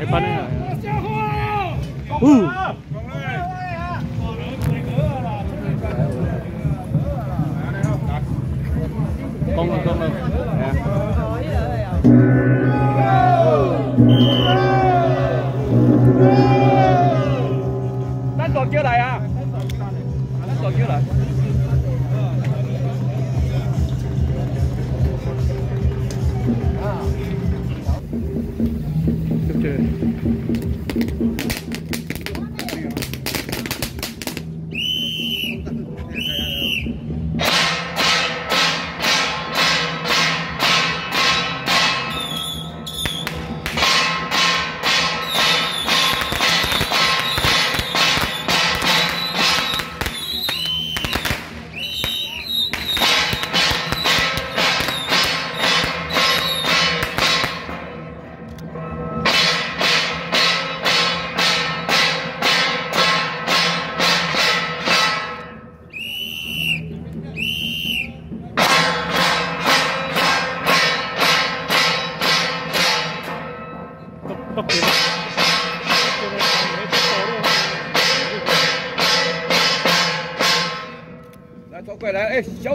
Đấy bắn đấy Ừ. Con rồi, con rồi. Đánh tuột chưa đầy à?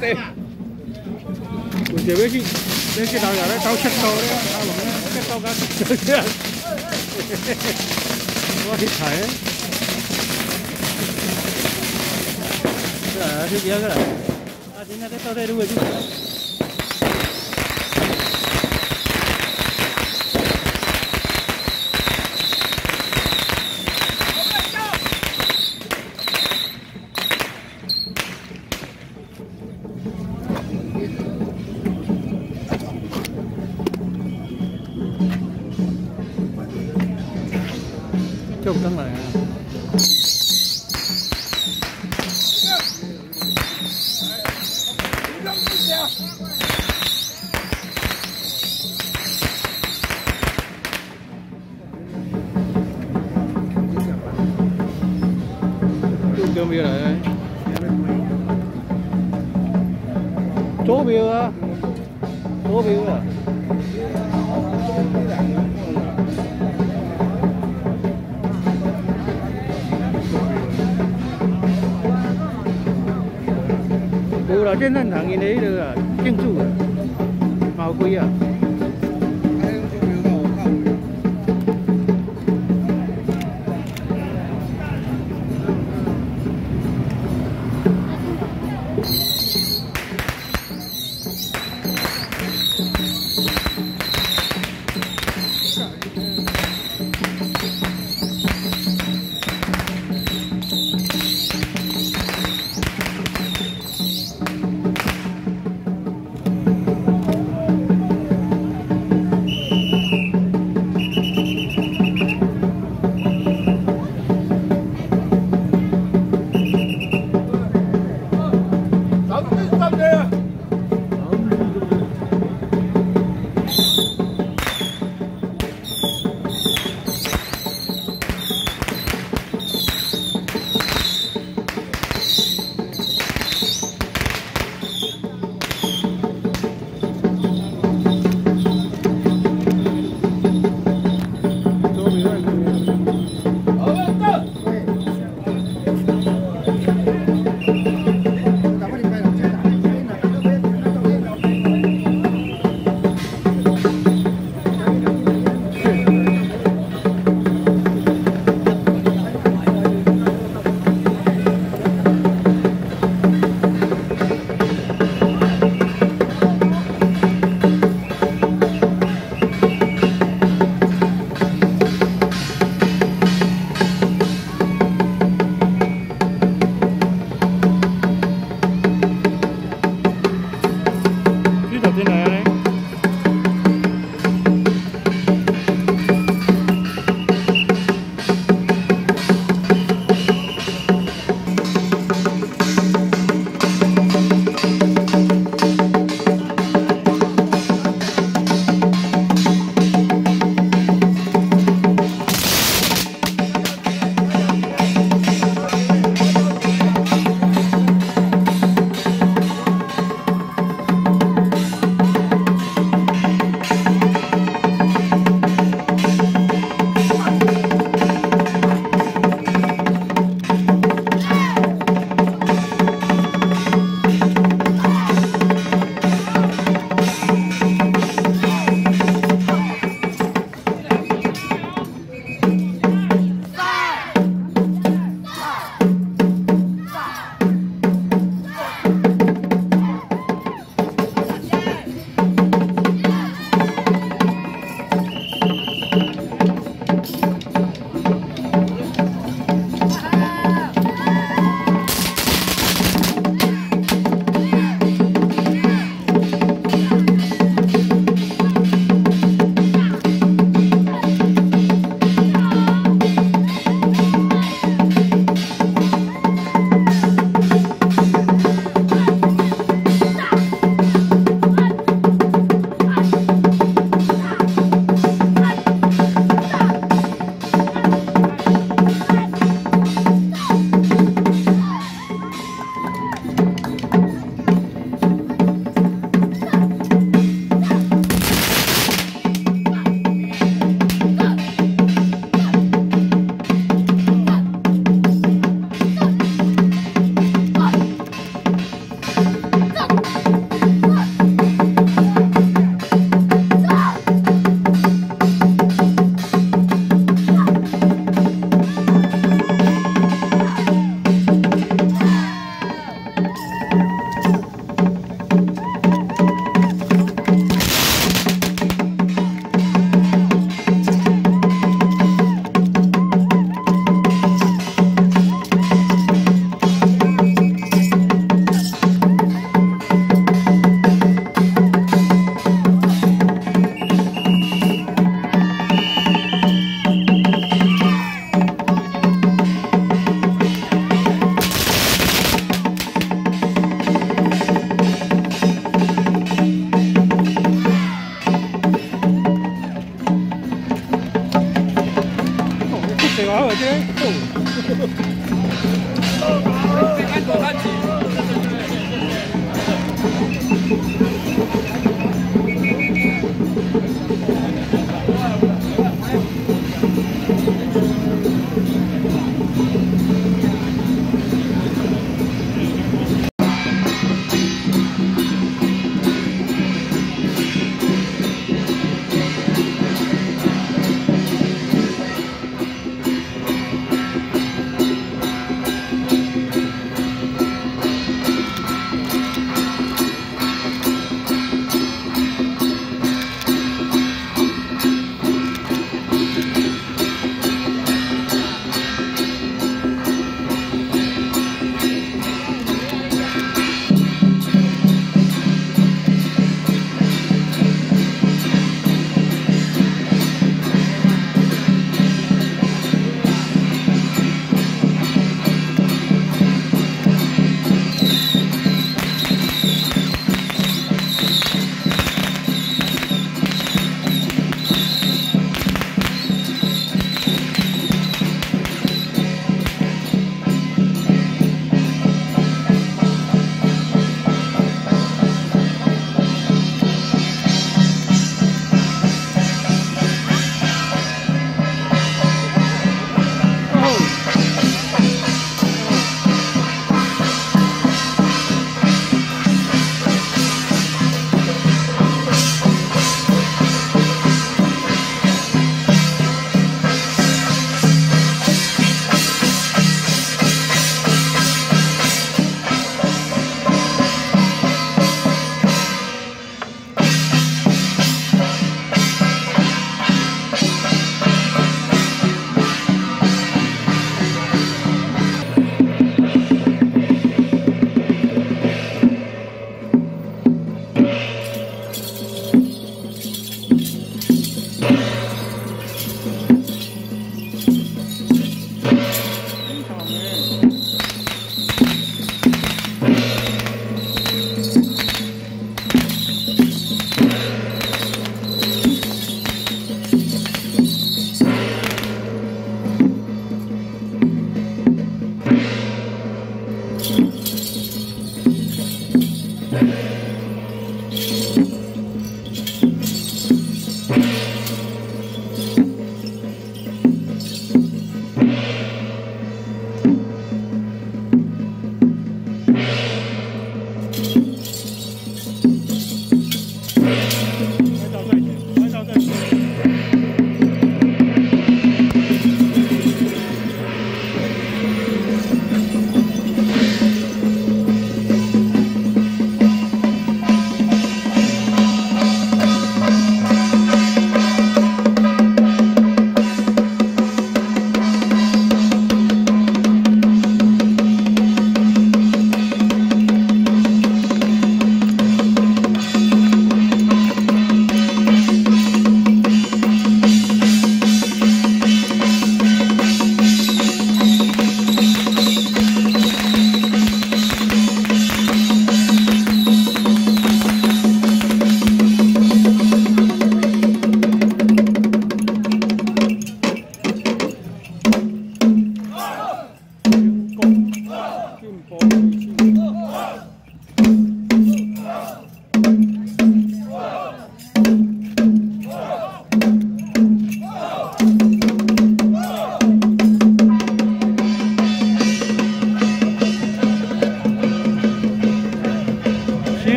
Lại ê cháu tiền chỉ biết cái đến cái đầu giờ đó, tao chết to đấy, tao mà cái to cả chơi kia có thịt thải cái là thứ kia cái này. À chính là cái tao đây, đúng rồi chứ. Chung tăng lại Trên 的那个建筑啊，宝贵啊